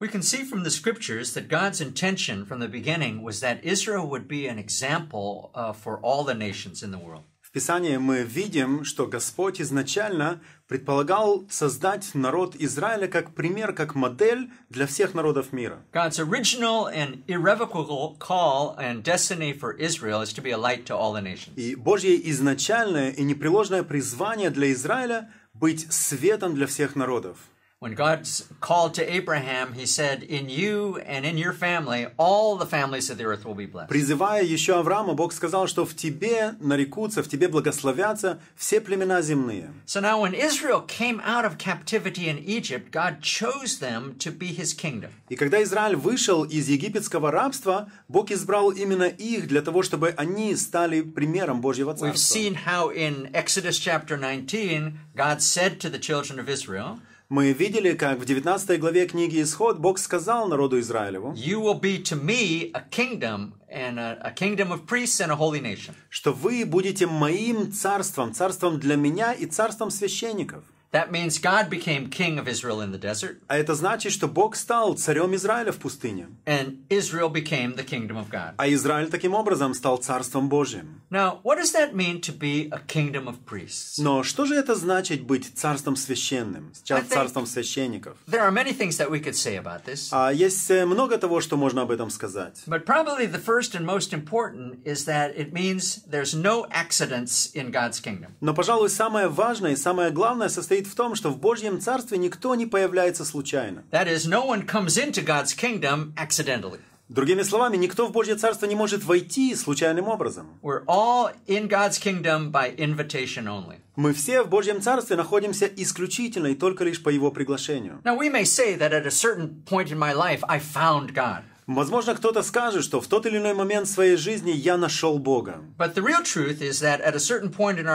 We can see from the scriptures that God's intention from the beginning was that Israel would be an example uh, for all the nations in the world. В Писании мы видим, что Господь изначально предполагал создать народ Израиля как пример, как модель для всех народов мира. God's original and irrevocable call and destiny for Israel is to be a light to all the nations. И Божье изначальное и непреложное призвание для Израиля быть светом для всех народов. When God called to Abraham, he said, In you and in your family, all the families of the earth will be blessed. Призывая еще Авраама, Бог сказал, что в тебе нарекутся, в тебе благословятся все племена земные. So now, when Israel came out of captivity in Egypt, God chose them to be his kingdom. И когда Израиль вышел из египетского рабства, Бог избрал именно их для того, чтобы они стали примером Божьего We've Царства. seen how in Exodus chapter 19, God said to the children of Israel, Мы видели, как в 19 главе книги Исход Бог сказал народу Израилеву, You will be to me a kingdom and a, a kingdom of priests and a holy nation. что вы будете моим царством, царством для меня и царством священников. That means God became king of Israel in the desert, А это значит, что Бог стал царем Израиля в пустыне, and Israel became the kingdom of God. а Израиль таким образом стал царством Божьим. Now, what does that mean to be a kingdom of priests? Но что же это значит быть царством священным, царством священников? There are many things that we could say about this, А есть э, много того, что можно об этом сказать. but probably the first and most important is that it means there's no accidents in God's kingdom. Но, пожалуй, самое важное и самое главное состоит в том, что в Божьем Царстве никто не появляется случайно. That is, no one comes into God's kingdom accidentally. Другими словами, никто в Божье Царство не может войти случайным образом. We're all in God's kingdom by invitation only. Мы все в Божьем Царстве находимся исключительно и только лишь по Его приглашению. Now, we may say that at a certain point in my life, I found God. Возможно, кто-то скажет, что в тот или иной момент своей жизни я нашел Бога.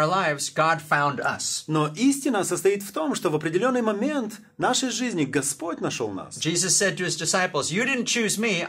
Lives. Но истина состоит в том, что в определенный момент нашей жизни Господь нашел нас. Me.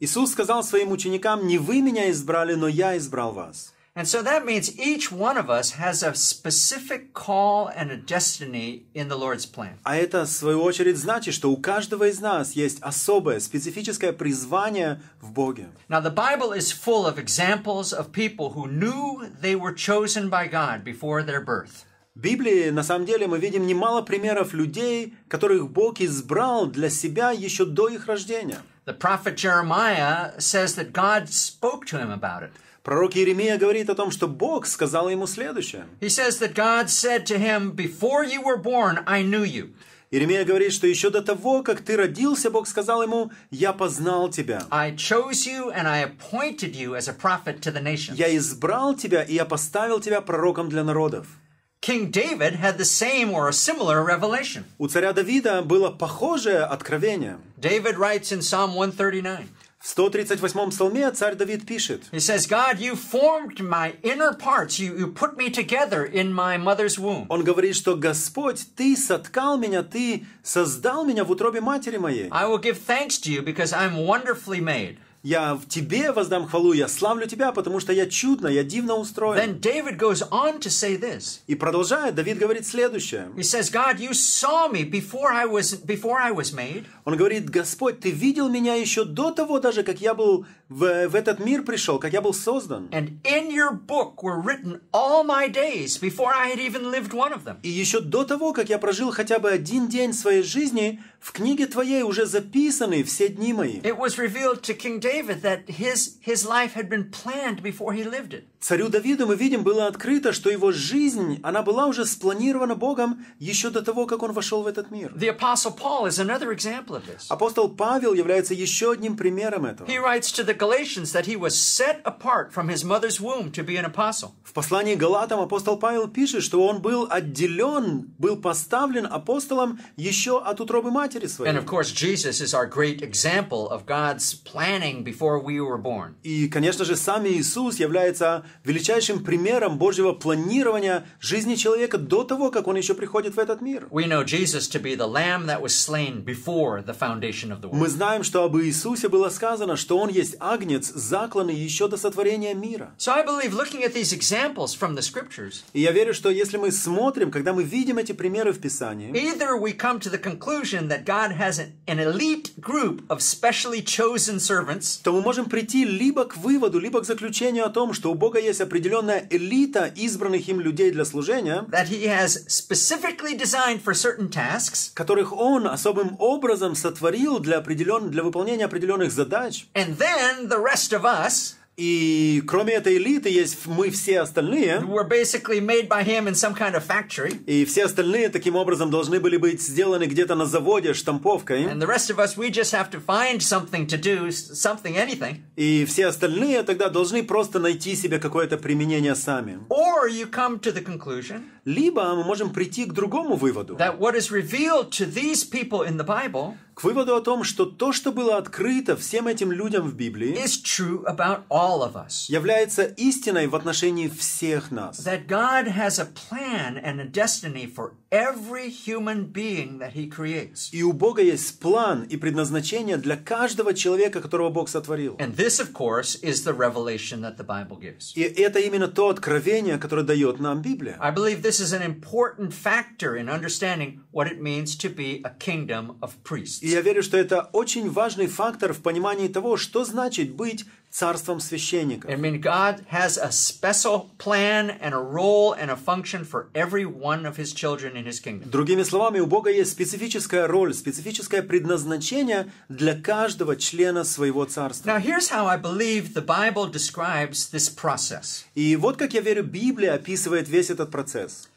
Иисус сказал своим ученикам, не вы меня избрали, но я избрал вас. And so that means each one of us has a specific call and a destiny in the Lord's plan. А это, в свою очередь, значит, что у каждого из нас есть особое, специфическое призвание в Боге. Now, the Bible is full of examples of people who knew they were chosen by God before their birth. В Библии, на самом деле, мы видим немало примеров людей, которых Бог избрал для себя еще до их рождения. The prophet Jeremiah says that God spoke to him about it. Пророк Иеремия говорит о том, что Бог сказал ему следующее. He says that God said to him, Before you were born, I knew you. Иеремия говорит, что еще до того, как ты родился, Бог сказал ему, «Я познал тебя». I chose you and I appointed you as a prophet to the nations. «Я избрал тебя, и я поставил тебя пророком для народов». King David had the same or a similar revelation. У царя Давида было похожее откровение. David writes in Psalm 139. В 138-м псалме царь Давид пишет, He says, God, you formed my inner parts. You, you put me together in my mother's womb. он говорит, что «Господь, Ты соткал меня, Ты создал меня в утробе матери моей. I will give thanks to you because I'm wonderfully made. Я в Тебе воздам хвалу, я славлю Тебя, потому что я чудно, я дивно устроен». Then David goes on to say this. И продолжает, Давид говорит следующее. He says, God, you saw me before I was before I was made. Он говорит, Господь, Ты видел меня еще до того даже, как я был в, в этот мир пришел, как я был создан. And in your book were written all my days before I had even lived one of them. И еще до того, как я прожил хотя бы один день своей жизни, в книге Твоей уже записаны все дни мои. It was revealed to King David that his his life had been planned before he lived it. Царю Давиду, мы видим, было открыто, что его жизнь, она была уже спланирована Богом еще до того, как он вошел в этот мир. The apostle Paul is another example of this. Апостол Павел является еще одним примером этого. He writes to the Galatians that he was set apart from his mother's womb to be an apostle. В послании Галатам апостол Павел пишет, что он был отделен, был поставлен апостолом еще от утробы матери And своей. of course, Jesus is our great example of God's planning before we were born. И, конечно же, сам Иисус является величайшим примером Божьего планирования жизни человека до того, как он еще приходит в этот мир. Мы знаем, что об Иисусе было сказано, что Он есть агнец, закланный еще до сотворения мира. So I believe looking at these examples from the scriptures, И я верю, что если мы смотрим, когда мы видим эти примеры в Писании, то мы можем прийти либо к выводу, либо к заключению о том, что у Бога есть определенная элита избранных им людей для служения, that he has specifically designed for certain tasks, которых Он особым образом сотворил для, определен... для выполнения определенных задач. and then the rest of us И кроме этой элиты есть мы все остальные, were basically made by him in some kind of factory, и все остальные таким образом должны были быть сделаны где-то на заводе штамповкой. and the rest of us we just have to find something to do, something, anything. И все остальные тогда должны просто найти себе какое-то применение сами. Or you come to the conclusion Либо мы можем прийти к другому выводу. that what is revealed to these people in the Bible К выводу о том, что то, что было открыто всем этим людям в Библии, is true about all of us. является истиной в отношении всех нас. That God has a plan and a destiny for every human being that He creates. И у Бога есть план и предназначение для каждого человека, которого Бог сотворил. And this, of course, is the revelation that the Bible gives. И это именно то откровение, которое дает нам Библия. I believe this is an important factor in understanding what it means to be a kingdom of priests. И я верю, что это очень важный фактор в понимании того, что значит быть царством священников. I mean, God has a special plan and a role and a function for every one of His children in His kingdom. Другими словами, у Бога есть специфическая роль, специфическое предназначение для каждого члена своего царства. Now, here's how I believe the Bible describes this process И вот как я верю, Библия описывает весь этот процесс.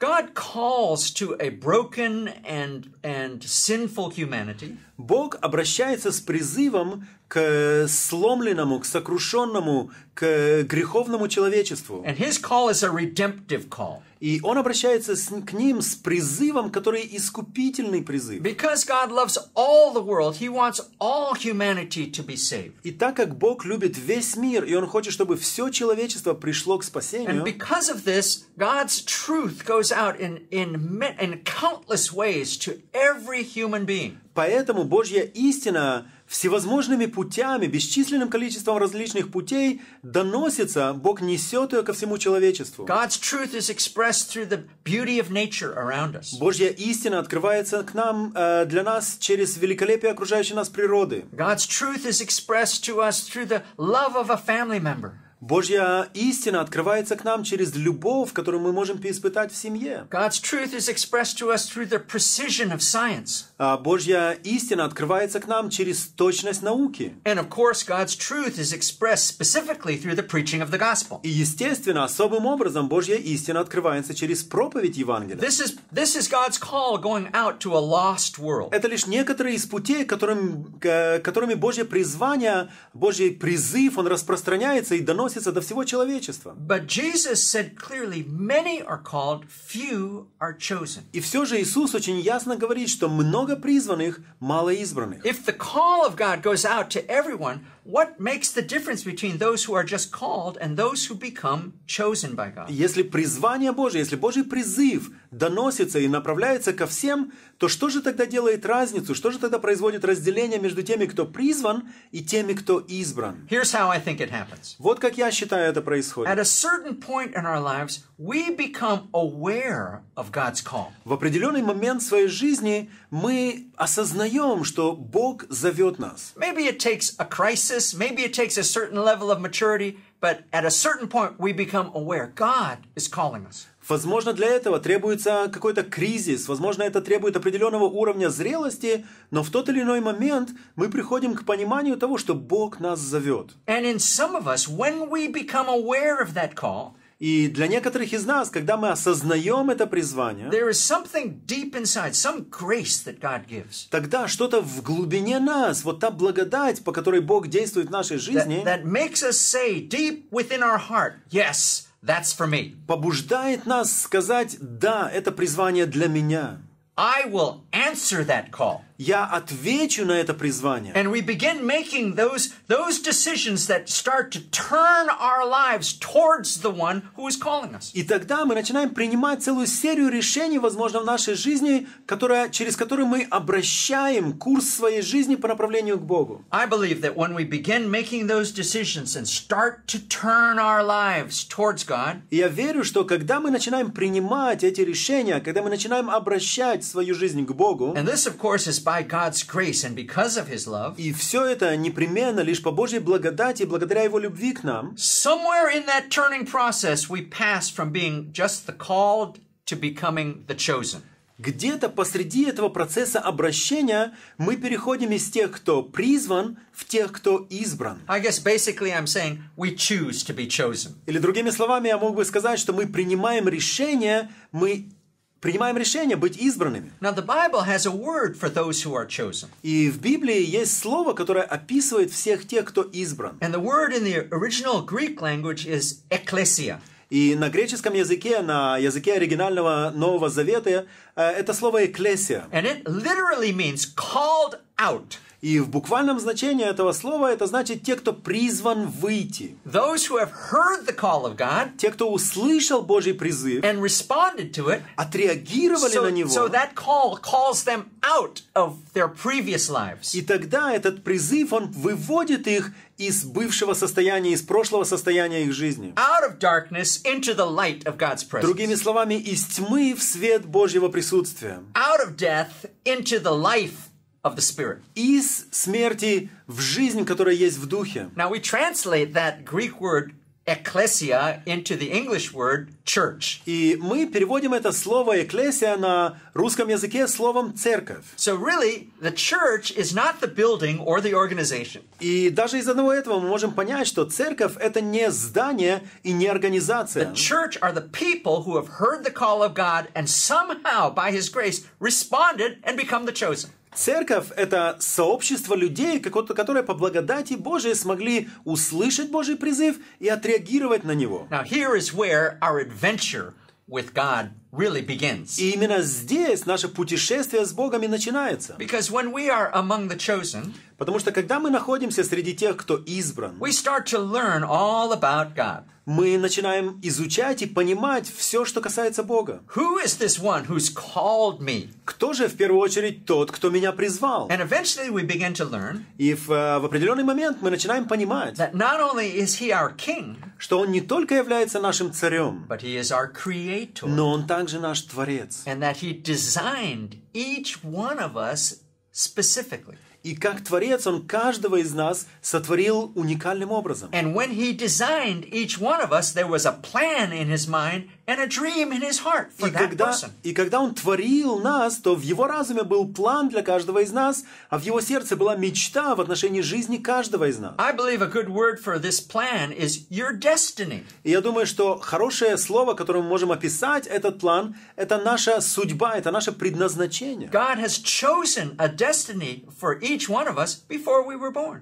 God calls to a broken and, and sinful humanity. Бог обращается с призывом к сломленному, к сокрушенному, к греховному человечеству. And his call is a redemptive call. И Он обращается с- к ним с призывом, который искупительный призыв. Because God loves all the world, he wants all humanity to be saved. И так как Бог любит весь мир, и Он хочет, чтобы все человечество пришло к And спасению, because of this, God's truth goes out in, in, in countless ways to every human being. Поэтому Божья истина всевозможными путями, бесчисленным количеством различных путей доносится, Бог несет ее ко всему человечеству. God's truth is expressed through the beauty of nature around us. Божья истина открывается к нам, э, для нас через великолепие окружающей нас природы. God's truth is expressed to us through the love of a family member. Божья истина открывается к нам через любовь, которую мы можем испытать в семье. God's truth is expressed to us through the precision of science. А Божья истина открывается к нам через точность науки. And of course, God's truth is expressed specifically through the preaching of the gospel. И, естественно, особым образом Божья истина открывается через проповедь Евангелия. This is, this is God's call going out to a lost world. Это лишь некоторые из путей, которым, к- которыми Божье призвание, Божий призыв, он распространяется и доносится до всего человечества. But Jesus said clearly, many are called, few are chosen. И все же Иисус очень ясно говорит, что много призванных, мало избранных. If the call of God goes out to everyone, what makes the difference between those who are just called and those who become chosen by God? Если призвание Божье, если Божий призыв доносится и направляется ко всем, то что же тогда делает разницу? Что же тогда производит разделение между теми, кто призван, и теми, кто избран? Here's how I think it happens. Вот как я считаю это происходит. At a certain point in our lives, we become aware of God's call. В определенный момент своей жизни мы осознаем, что Бог зовет нас. Maybe it takes a crisis, maybe it takes a certain level of maturity, but at a certain point, we become aware God is calling us. Возможно, для этого требуется какой-то кризис, возможно, это требует определенного уровня зрелости, но в тот или иной момент мы приходим к пониманию того, что Бог нас зовет. And in some of us, when we become aware of that call, И для некоторых из нас, когда мы осознаем это призвание, there is something deep inside, some grace that God gives. тогда что-то в глубине нас, вот та благодать, по которой Бог действует в нашей That, жизни, that makes us say deep within our heart, yes, that's for me. побуждает нас сказать, да, это призвание для меня. I will answer that call. Я отвечу на это призвание. And we begin making those, those decisions that start to turn our lives towards the one who is calling us. И тогда мы начинаем принимать целую серию решений, возможно, в нашей жизни, которая, через которые мы обращаем курс своей жизни по направлению к Богу. I believe that when we begin making those decisions and start to turn our lives towards God, я верю, что когда мы начинаем принимать эти решения, когда мы начинаем обращать свою жизнь к Богу, and this, of course, is by God's grace and because of His love, и все это непременно лишь по Божьей благодати и благодаря Его любви к нам, somewhere in that turning process, we pass from being just the called to becoming the chosen. где-то посреди этого процесса обращения мы переходим из тех, кто призван, в тех, кто избран. I guess basically I'm saying we choose to be chosen. Или другими словами, я мог бы сказать, что мы принимаем решение, мы принимаем решение быть избранными. Now, the Bible has a word for those who are chosen. И в Библии есть слово, которое описывает всех тех, кто избран. And the word in the original Greek language is ecclesia. И на греческом языке, на языке оригинального Нового Завета, э, это слово «экклесия». And it literally means called out. И в буквальном значении этого слова это значит те, кто призван выйти. Those who have heard the call of God Те, кто услышал Божий призыв, and responded to it. отреагировали на So, него. so that call calls them out of their previous lives. И тогда этот призыв, он выводит их из бывшего состояния, из прошлого состояния их жизни. Out of darkness into the light of God's Другими presence. словами, из тьмы в свет Божьего присутствия. Out of death into the life of the Spirit. Из смерти в жизнь, которая есть в духе. Now we translate that Greek word ecclesia into the English word church. И мы переводим это слово «экклесия» на русском языке словом «церковь». So really, the church is not the building or the organization. И даже из одного этого мы можем понять, что церковь – это не здание и не организация. Church are the people who have heard the call of God and somehow, by His grace, responded and become the chosen. Церковь – это сообщество людей, которые по благодати Божией смогли услышать Божий призыв и отреагировать на него. Now, here is where our adventure with God really begins. И именно здесь наше путешествие с Богом и начинается. Because when we are among the chosen, Потому что когда мы находимся среди тех, кто избран, we start to learn all about God. мы начинаем изучать и понимать все, что касается Бога. Who is this one who's called me? Кто же в первую очередь тот, кто меня призвал? And eventually we begin to learn И в, э, в определенный момент мы начинаем понимать, that not only is He our King, что Он не только является нашим царем, but He is our Creator. но Он также наш Творец. And that He designed each one of us specifically. И как Творец Он каждого из нас сотворил уникальным образом. And when He designed each one of us, there was a plan in His mind and a dream in His heart for И когда, и когда Он творил нас, то в Его разуме был план для каждого из нас, а в Его сердце была мечта в отношении жизни каждого из нас. I believe a good word for this plan is your destiny. И я думаю, что хорошее слово, которым мы можем описать этот план, это наша судьба, это наше предназначение.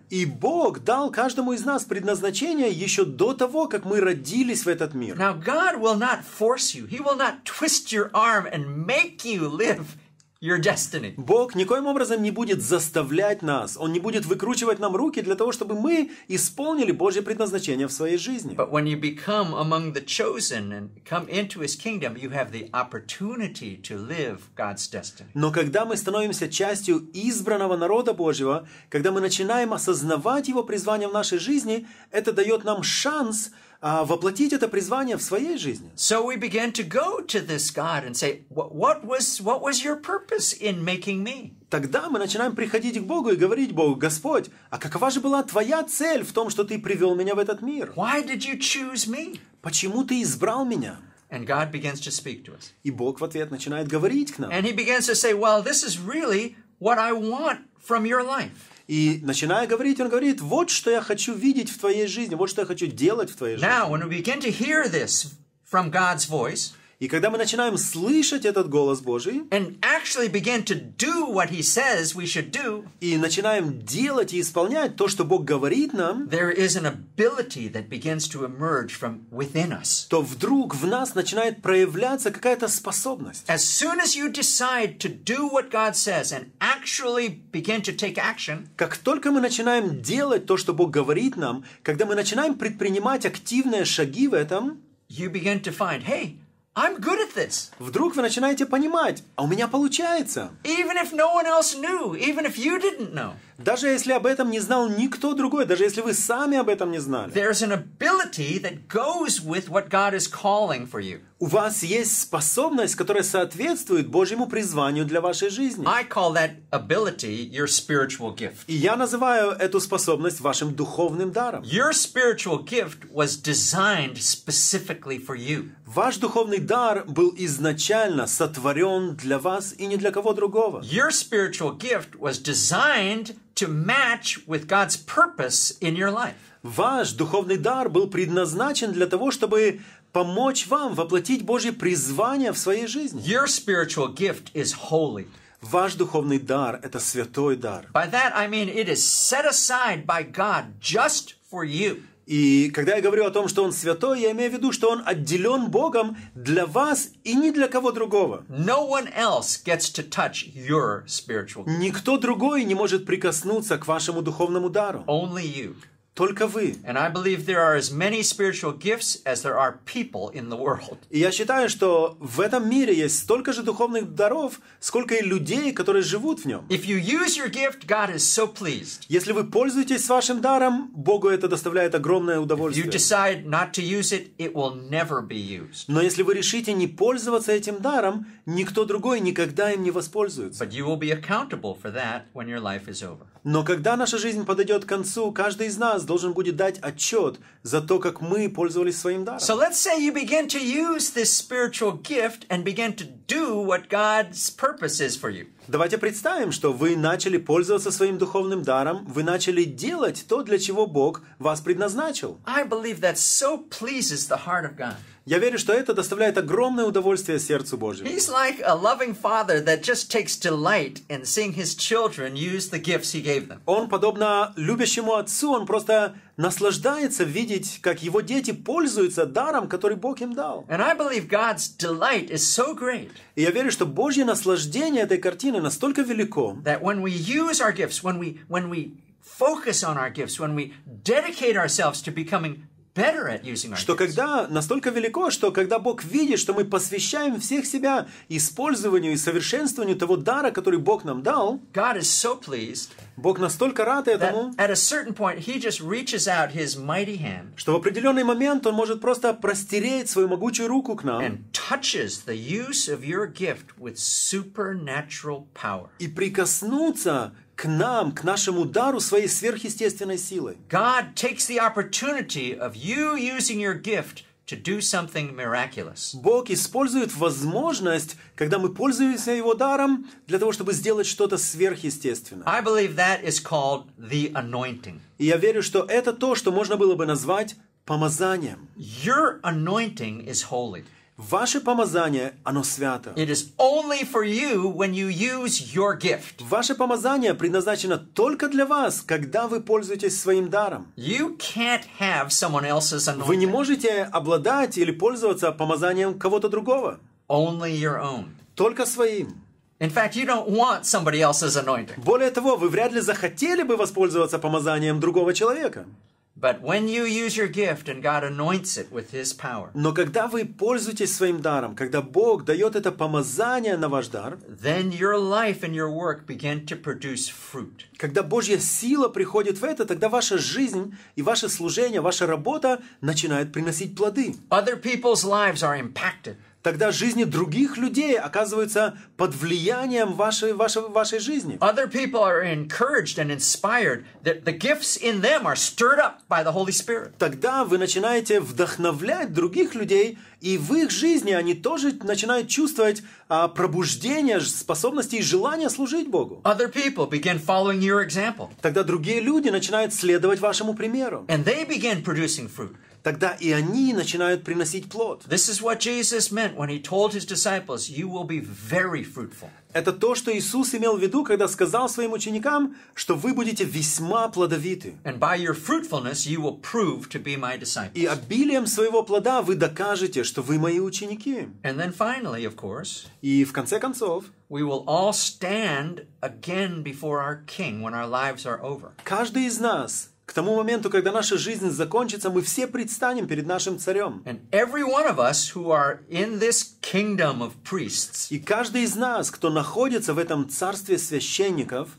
И Бог дал каждому из нас предназначение еще до того, как мы родились в этот мир. Now, God will not force you, He will not twist your arm and make you live your destiny. Бог никоим образом не будет заставлять нас, Он не будет выкручивать нам руки для того, чтобы мы исполнили Божье предназначение в своей жизни. But when you become among the chosen and come into His kingdom, you have the opportunity to live God's destiny. Но когда мы становимся частью избранного народа Божьего, когда мы начинаем осознавать Его призвание в нашей жизни, это дает нам шанс воплотить это призвание в своей жизни. So we began to go to this God and say, what, what, was, what was your purpose in making me? Тогда мы начинаем приходить к Богу и говорить Богу, Господь, а какова же была Твоя цель в том, что Ты привел меня в этот мир? Why did you choose me? Почему Ты избрал меня? And God begins to speak to us. И Бог в ответ начинает говорить к нам. And He begins to say, well, this is really what I want from your life. И начиная говорить, Он говорит, вот что я хочу видеть в твоей жизни, вот что я хочу делать в твоей жизни. Now, when we begin to hear this from God's voice, И когда мы начинаем слышать этот голос Божий and actually begin to do what he says we should do, и начинаем делать и исполнять то, что Бог говорит нам, there is an ability that begins to emerge from within us. то вдруг в нас начинает проявляться какая-то способность. As soon as you decide to do what God says and actually begin to take action, Как только мы начинаем делать то, что Бог говорит нам, когда мы начинаем предпринимать активные шаги в этом, you begin to find, hey, I'm good at this. вдруг вы начинаете понимать, а у меня получается. Even if no one else knew, even if you didn't know, Даже если об этом не знал никто другой, даже если вы сами об этом не знали. there's an ability that goes with what God is calling for you. У вас есть способность, которая соответствует Божьему призванию для вашей жизни. I call that ability your spiritual gift. И я называю эту способность вашим духовным даром. Your spiritual gift was designed specifically for you. Ваш духовный дар был изначально сотворен для вас и не для кого другого. Your spiritual gift was designed to match with God's purpose in your life. Ваш духовный дар был предназначен для того, чтобы помочь вам воплотить Божье призвание в своей жизни. Your spiritual gift is holy. Ваш духовный дар – это святой дар. By that I mean it is set aside by God just for you. И когда я говорю о том, что он святой, я имею в виду, что он отделен Богом для вас и не для кого другого. No one else gets to touch your spiritual gift. Никто другой не может прикоснуться к вашему духовному дару. Only you. Только вы. And I believe there are as many spiritual gifts as there are people in the world. И я считаю, что в этом мире есть столько же духовных даров, сколько и людей, которые живут в нем. If you use your gift, God is so pleased. Если вы пользуетесь вашим даром, Богу это доставляет огромное If you удовольствие. decide not to use it, it will never be used. Но если вы решите не пользоваться этим даром, никто другой никогда им не воспользуется. But you will be accountable for that when your life is over. Но когда наша жизнь подойдет к концу, каждый из нас должен будет дать отчет за то, как мы пользовались своим даром. So let's say you begin to use this spiritual gift and begin to do what God's purpose is for you. Давайте представим, что вы начали пользоваться своим духовным даром, вы начали делать то, для чего Бог вас предназначил. I believe that so pleases the heart of God. Я верю, что это доставляет огромное удовольствие сердцу Божьему. He's like a loving father that just takes delight in seeing his children use the gifts he gave them. Он, подобно любящему отцу, он просто наслаждается видеть, как его дети пользуются даром, который Бог им дал. And I believe God's delight is so great И я верю, что Божье наслаждение этой картины настолько велико, that when we use our gifts, when we when we focus on our gifts, when we dedicate ourselves to becoming что когда настолько велико, что когда Бог видит, что мы посвящаем всех себя использованию и совершенствованию того дара, который Бог нам дал, God is so pleased Бог настолько рад этому, at a certain point he just reaches out his mighty hand что в определенный момент Он может просто простереть свою могучую руку к нам and touches the use of your gift with supernatural power. и прикоснуться к нам, к нашему дару своей сверхъестественной силой. God takes the opportunity of you using your gift to do something miraculous. Бог использует возможность, когда мы пользуемся Его даром, для того, чтобы сделать что-то сверхъестественное. I believe that is called the anointing. И я верю, что это то, что можно было бы назвать помазанием. Your anointing is holy. Ваше помазание, оно свято. It is only for you when you use your gift. Ваше помазание предназначено только для вас, когда вы пользуетесь своим даром. You can't have someone else's Вы не anointing, можете обладать или пользоваться помазанием кого-то другого, only your own. только своим. In fact, you don't want somebody else's anointing. Более того, вы вряд ли захотели бы воспользоваться помазанием другого человека. But when you use your gift and God anoints it with His power, Но когда вы пользуетесь своим даром, когда Бог дает это помазание на ваш дар, then your life and your work begin to produce fruit. когда Божья сила приходит в это, тогда ваша жизнь и ваше служение, ваша работа начинает приносить плоды. Other people's lives are impacted. Тогда жизни других людей оказываются под влиянием вашей, вашей, вашей жизни. Other people are encouraged and inspired that the gifts in them are stirred up by the Holy Spirit. Тогда вы начинаете вдохновлять других людей, и в их жизни они тоже начинают чувствовать а, пробуждение, способности и желание служить Богу. Other people begin following your example Тогда другие люди начинают следовать вашему примеру. and they begin producing fruit. Тогда и они начинают приносить плод. This is what Jesus meant when he told his disciples, You will be very fruitful. Это то, что Иисус имел в виду, когда сказал своим ученикам, что вы будете весьма плодовиты. And by your fruitfulness, you will prove to be my И disciples. обилием своего плода вы докажете, что вы мои ученики. And then finally, of course, И в конце концов, we will all stand again before our King when our lives are over. каждый из нас, к тому моменту, когда наша жизнь закончится, мы все предстанем перед нашим царем. Priests И каждый из нас, кто находится в этом царстве священников,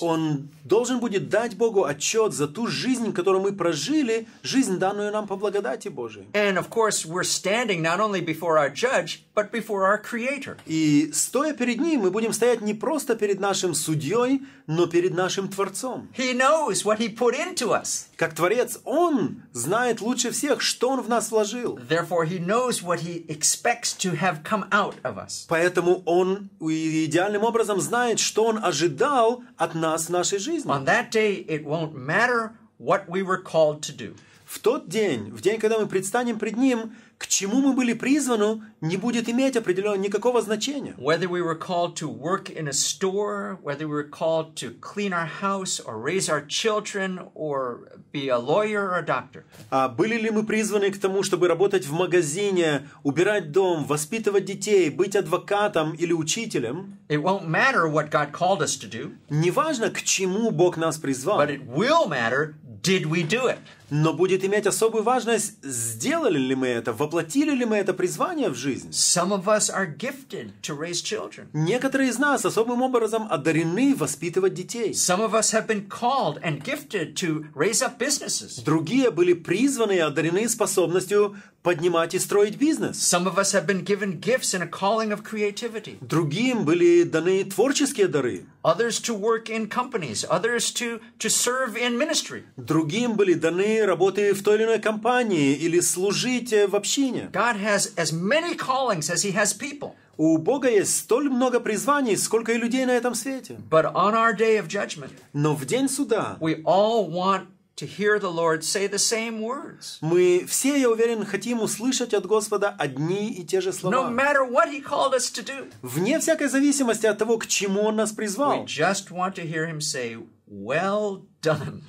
он должен будет дать Богу отчет за ту жизнь, которую мы прожили, жизнь, данную нам по благодати Божией. And of course, we're standing not only before our judge, but before our creator. И стоя перед Ним, мы будем стоять не просто перед нашим судьей, но перед нашим Творцом. He knows what he put into us. Как Творец, Он знает лучше всех, что Он в нас вложил. Therefore, he knows what he expects to have come out of us. Поэтому Он идеальным образом знает, что Он ожидал от нас в нашей жизни. On that day, it won't matter what we were called to do. В тот день, в день, когда мы предстанем пред Ним, к чему мы были призваны, не будет иметь определенного никакого значения. Whether we were called to work in a store, whether we were called to clean our house or raise our children or be a lawyer or a doctor. А были ли мы призваны к тому, чтобы работать в магазине, убирать дом, воспитывать детей, быть адвокатом или учителем? It won't matter what God called us to do, Неважно, к чему Бог нас призвал, but it will matter did we do it? Но будет иметь особую важность, сделали ли мы это, воплотили ли мы это призвание в жизнь. Some of us are gifted to raise children. Некоторые из нас особым образом одарены воспитывать детей. Some of us have been called and gifted to raise up businesses. Другие были призваны и одарены способностью поднимать и строить бизнес. Some of us have been given gifts and a calling of creativity. Другим были даны творческие дары. Others to work in companies, others to, to serve in ministry. Другим были даны работы в той или иной компании или служить э, в общине. God has as many callings as He has people. У Бога есть столь много призваний, сколько и людей на этом свете. But on our day of judgment, Но в день суда we all want to hear the Lord say the same words. мы все, я уверен, хотим услышать от Господа одни и те же No слова. matter what He called us to do, Вне всякой зависимости от того, к чему Он нас we призвал. just want to hear Him say, Well done.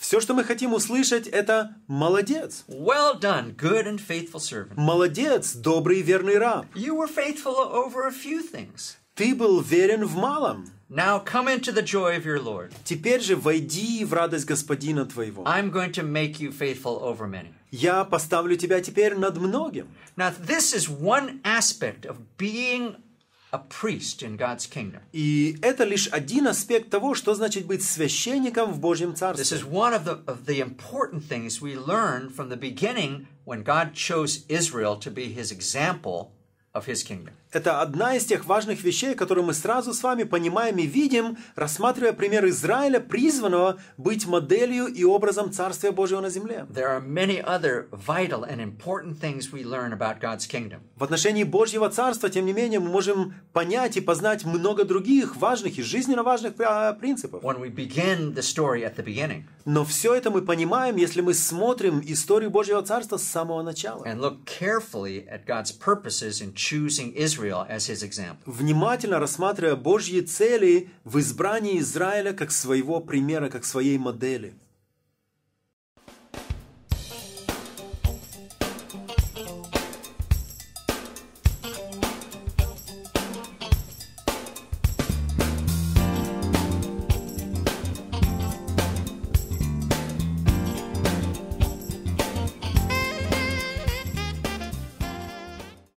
Все, что мы хотим услышать, это «молодец». Well done, good and faithful servant. Молодец, добрый и верный раб. You were faithful over a few things. Ты был верен в малом. Now come into the joy of your Lord. Теперь же войди в радость Господина твоего. I'm going to make you faithful over many. Я поставлю тебя теперь над многим. Now, this is one aspect of being a priest in God's kingdom. И это лишь один аспект того, что значит быть священником в Божьем This Царстве. is one of the, of the important things we learn from the beginning when God chose Israel to be his example of his kingdom. Это одна из тех важных вещей, которые мы сразу с вами понимаем и видим, рассматривая пример Израиля, призванного быть моделью и образом Царствия Божьего на земле. There are many other vital and important things we learn about God's kingdom. В отношении Божьего Царства, тем не менее, мы можем понять и познать много других важных и жизненно важных а, принципов. When we begin the story at the beginning Но все это мы понимаем, если мы смотрим историю Божьего Царства с самого начала. and look carefully at God's purposes in choosing Israel as his example. Внимательно рассматривая Божьи цели в избрании Израиля как своего примера, как своей модели.